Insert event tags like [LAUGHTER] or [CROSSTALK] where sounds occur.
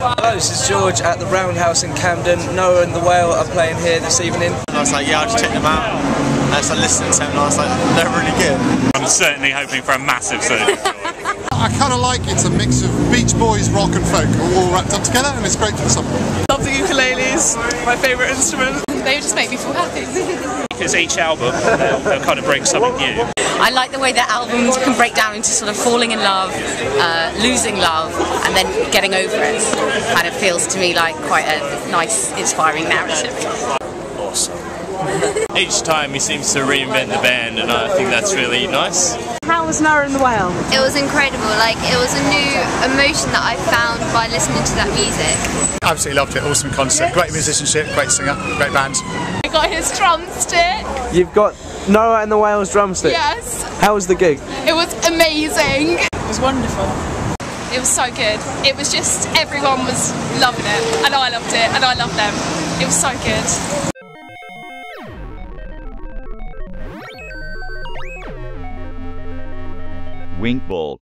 Hello, this is George at the Roundhouse in Camden. Noah and the Whale are playing here this evening. I was like, yeah, I'll just check them out. And so I listened to them and I was like, they're really good. I'm certainly hoping for a massive surge. I kind of like it's a mix of Beach Boys, rock and folk all wrapped up together and it's great for the summer. Love the ukuleles, my favourite instrument. They just make me feel happy. [LAUGHS] Because each album, they'll, they'll kind of bring something new. I like the way their albums can break down into sort of falling in love, uh, losing love, and then getting over it. Kind of feels to me like quite a nice, inspiring narrative. Awesome. [LAUGHS] Each time he seems to reinvent the band, and I think that's really nice. How was Noah and the Whale? It was incredible. Like it was a new emotion that I found by listening to that music. Absolutely loved it. Awesome concert. Great musicianship, great singer, great band. I got his drumstick. You've got Noah and the Whale's drumstick. Yes. How was the gig? It was amazing. It was wonderful. It was so good. It was just everyone was loving it, and I loved it, and I loved them. It was so good. Winkball